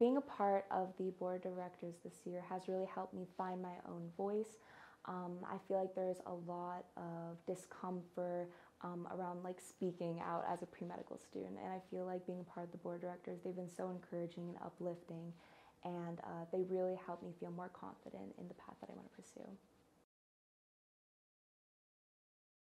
Being a part of the board of directors this year has really helped me find my own voice. Um, I feel like there's a lot of discomfort um, around like speaking out as a pre-medical student and I feel like being a part of the board of directors, they've been so encouraging and uplifting and uh, they really helped me feel more confident in the path that I want to pursue.